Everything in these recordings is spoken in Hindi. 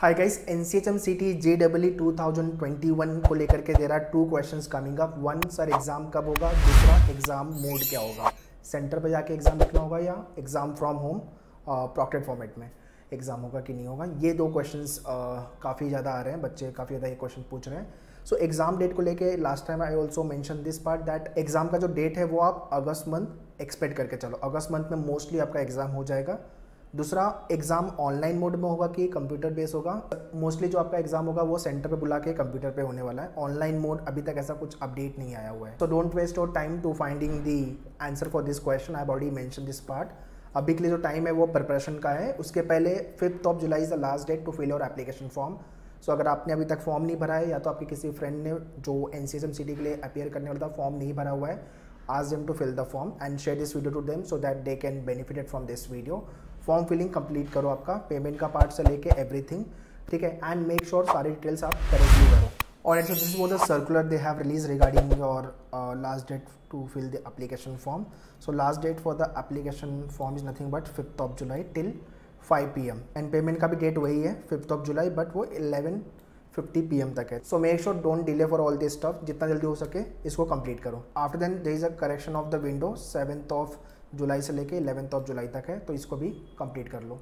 Hi guys N C H M C T J W two thousand twenty one को लेकर के there are two question coming up one sir exam कब होगा? दूसरा एग्ज़ाम मोड क्या होगा? सेंटर पे जाके एग्ज़ाम लिखना होगा या exam from home proctored format में एग्ज़ाम होगा कि नहीं होगा? ये दो क्वेश्चन uh, काफ़ी ज़्यादा आ रहे हैं बच्चे काफ़ी ज़्यादा ये क्वेश्चन पूछ रहे हैं। सो एग्ज़ाम डेट को लेके last time I also mention this part that exam का जो डेट है वो आप अगस्त मंथ एक्सपेक्ट करके चलो। अगस्त मंथ में मोस्टली आपका एग्ज़ाम हो जाएगा। दूसरा एग्ज़ाम ऑनलाइन मोड में होगा कि कंप्यूटर बेस होगा। मोस्टली जो आपका एग्ज़ाम होगा, वो सेंटर पे बुला के कंप्यूटर पे होने वाला है। ऑनलाइन मोड अभी तक ऐसा कुछ अपडेट नहीं आया हुआ है। तो don't waste your time to finding the answer for this question I already mention this part अभी के लिए जो टाइम है, वो प्रिपरेशन का है। उसके पहले fifth of July is the last date to fill your application form so अगर आपने अभी तक फॉर्म नहीं भरा है, या तो आपके किसी फ्रेंड ने जो एन सी टी के लिए अपेयर करने वाला था फॉर्म नहीं भरा हुआ है आज them to fill the form and share this video to them so that they can benefited from this video form filling complete करो आपका, पेमेंट का पार्ट से लेके एवरीथिंग ठीक है? एंड मेक श्योर सारी डिटेल्स आप करेक्टली करो और एंड दिस वो the circular they have release regarding your last date to fill the application form so last date for the application form is nothing but fifth of July till 5 P M and payment का भी डेट वही है फिफ्थ ऑफ़ जुलाई बट वो 11 50 पी तक है। So make sure don't delay for all this stuff जितना जल्दी हो सके इसको कंप्लीट करो। After then there is a correction of the window seventh of July से लेके इलेवेंथ ऑफ़ जुलाई तक है तो इसको भी कंप्लीट कर लो।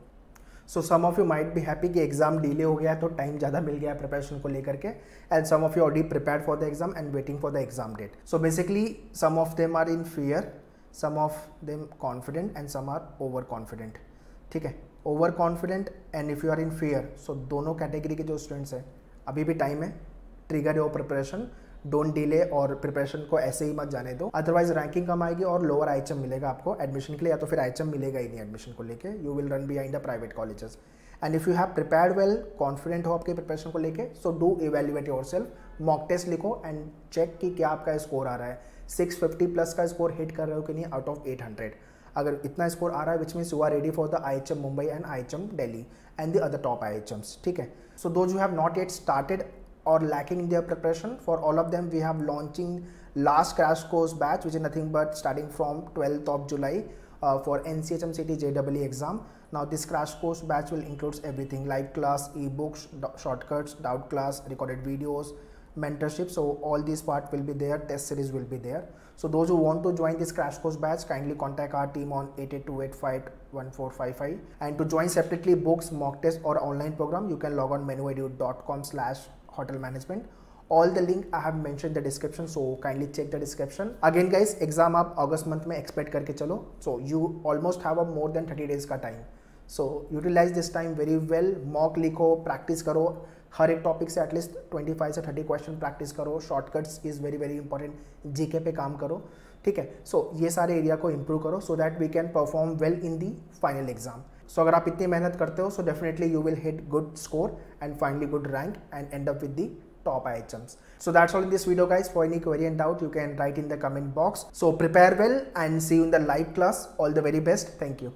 So some of you might भी हैप्पी कि एग्ज़ाम डिले हो गया है तो टाइम ज़्यादा मिल गया है प्रिपरेशन को लेकर के। And some of you already prepare for the exam and waiting for the exam date so basically some of them are in fear some of them confident and some are over confident ठीक है? Over confident and if you are in fear so दोनों कैटेगरी के जो स्टूडेंट्स हैं अभी भी टाइम है। Trigger your preparation don't delay और प्रिपरेशन को ऐसे ही मत जाने दो। अदरवाइज़ रैंकिंग कम आएगी और लोअर आई मिलेगा आपको एडमिशन के लिए या तो फिर आई मिलेगा ही नहीं एडमिशन को लेकर you will run behind the private colleges and if you have prepare well confident हो आपके प्रिपरेशन को लेके so do evaluate yourself mock test लिखो एंड चेक कि क्या आपका स्कोर आ रहा है. 650 प्लस का स्कोर हिट कर रहे हो कि नहीं? आउट ऑफ़ 800 अगर इतना स्कोर आ रहा है which means you are ready for the I H M Mumbai and I H M Delhi and the other top I H Ms ठीक है? So those you have not yet started or lacking in their preparation, for all of them, we have launching last crash course batch, which is nothing but starting from 12th of July. Uh, for NCHM City JEE exam. Now this crash course batch will includes everything live class ebooks shortcuts doubt class recorded videos mentorship. So all these part will be there. Test series will be there. So those who want to join this crash course batch kindly contact our team on 8828514555 and to join separately books mock test or online program you can log on menuedu.com slash hotel management all the link I have mentioned the description so kindly check the description again again exam आप अगस्त मंथ में एक्सपेक्ट करके चलो. So you almost have a more than 30 days का time so utilise this time very well mock लिखो प्रैक्टिस करो. हर एक टॉपिक से एटलीस्ट 25 से 30 क्वेश्चन प्रैक्टिस करो. Shortcuts is very very important GK पे काम करो. ठीक है? सो so, ये सारे एरिया को इंप्रूव करो so that we can perform well in the final exam so अगर आप इतनी मेहनत करते हो so definitely you will hit good score and finally good rank and end up with the top IHMs. So that's all in this video guys. For any query and doubt, you can write in the comment box. So prepare well and see you in the live class. All the very best. Thank you.